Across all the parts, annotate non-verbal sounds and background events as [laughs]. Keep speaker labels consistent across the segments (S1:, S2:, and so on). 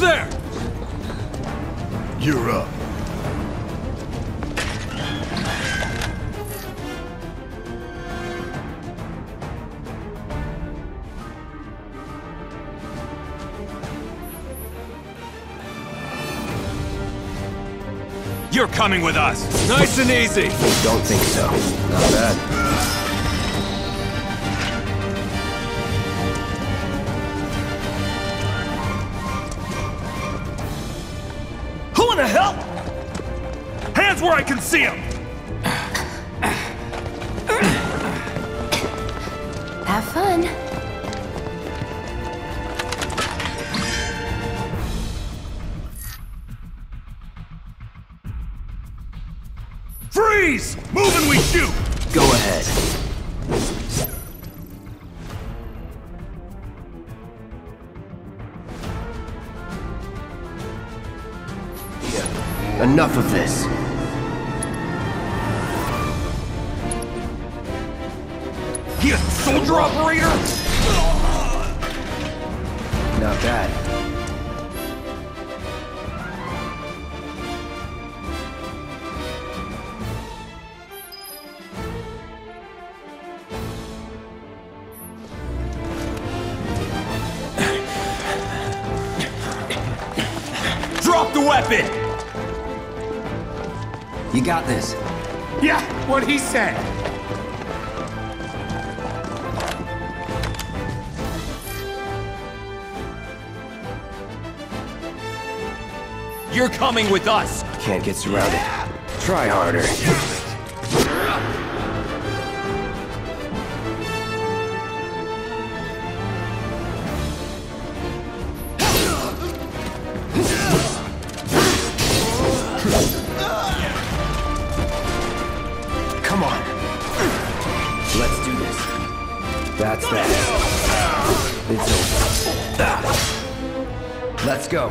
S1: Who's there?
S2: You're up.
S1: You're coming with us. Nice and easy.
S3: Don't think so. Not bad.
S1: Can see them.
S4: Have fun.
S1: Freeze! Move and we shoot.
S3: Go ahead. Enough of this.
S1: He a soldier operator?
S3: Not bad.
S1: Drop the weapon.
S3: You got this.
S5: Yeah, what he said.
S1: You're coming with us.
S3: Can't get surrounded. Try harder. Come on. Let's do this. That's that. It's over. Let's go.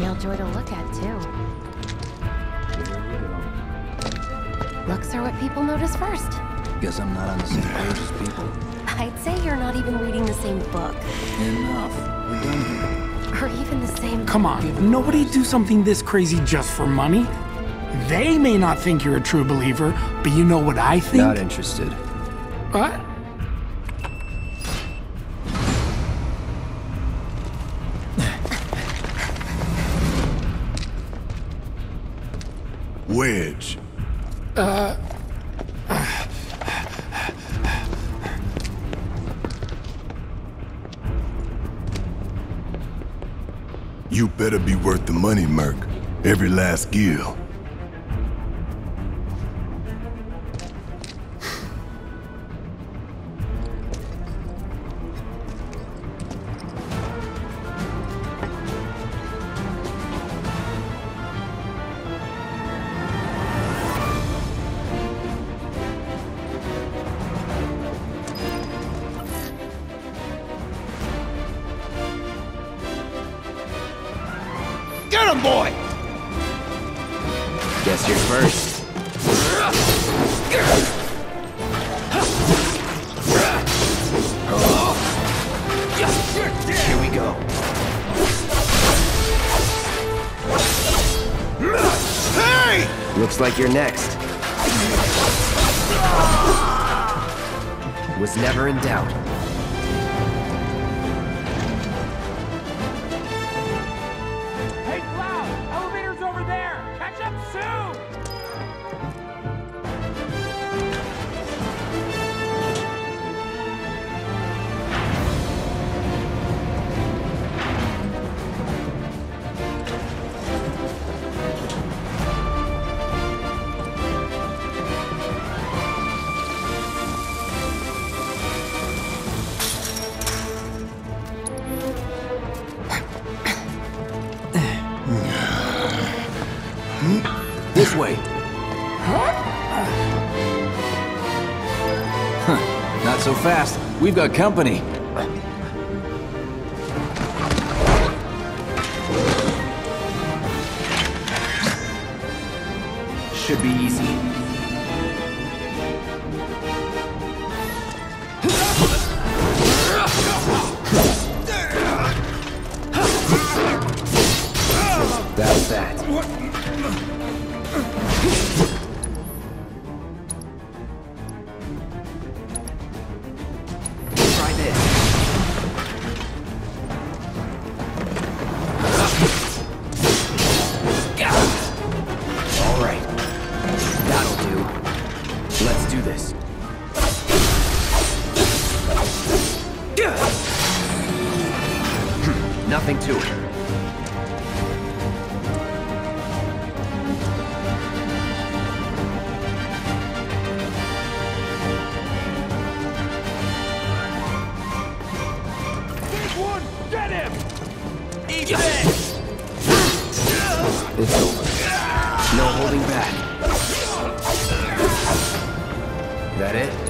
S4: Real joy to look at, too. Looks are what people notice first.
S6: Guess I'm not on the same page as people.
S4: I'd say you're not even reading the same book.
S6: Enough. We're done here.
S4: Or even the same...
S5: Come on, nobody do something this crazy just for money. They may not think you're a true believer, but you know what I think?
S3: Not interested.
S5: What?
S2: You better be worth the money, Merc. Every last
S3: gil. Here we go. Looks like you're next. was never in doubt.
S6: Way. Huh. Not so fast. We've got company.
S3: Should be easy. Nothing to it. That
S4: one!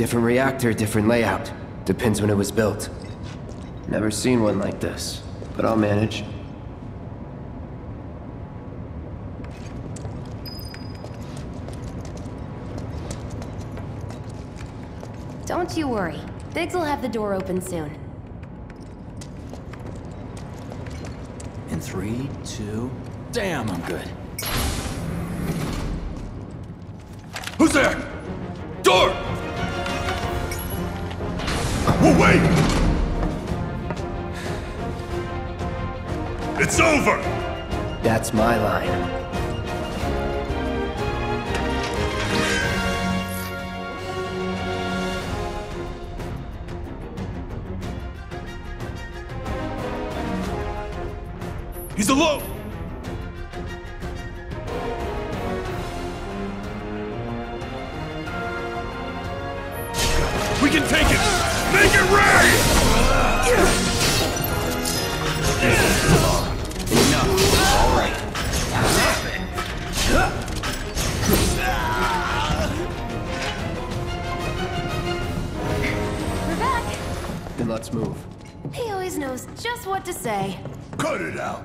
S3: Different reactor, different layout. Depends when it was built. Never seen one like this, but I'll manage.
S4: Don't you worry. Biggs will have the door open soon.
S6: In three, two... Damn, I'm good.
S2: Who's there? Door! We'll wait! It's over!
S3: That's my line.
S1: He's alone!
S4: What to say.
S2: Cut it out!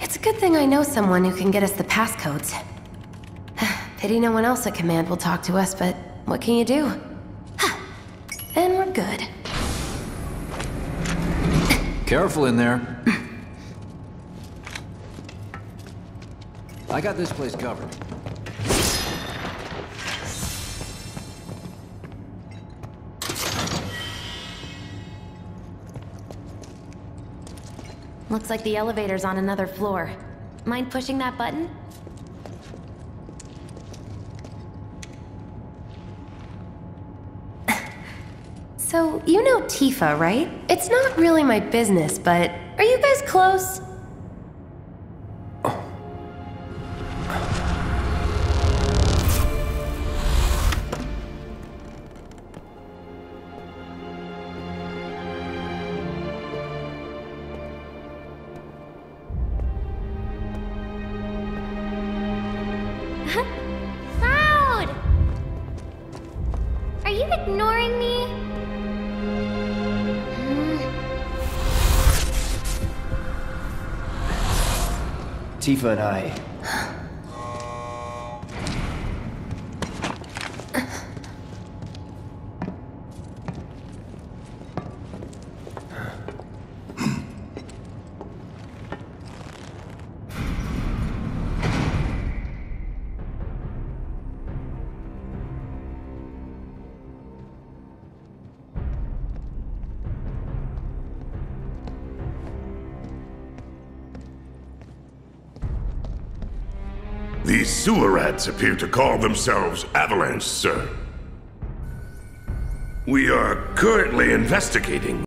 S4: It's a good thing I know someone who can get us the passcodes. [sighs] Pity no one else at command will talk to us, but what can you do? [sighs] and we're good.
S6: Careful in there. [clears throat] I got this place covered.
S4: Looks like the elevator's on another floor. Mind pushing that button? [laughs] So, you know Tifa, right? It's not really my business, but are you guys close?
S3: Tifa and I.
S7: These sewer rats appear to call themselves Avalanche, sir. We are currently investigating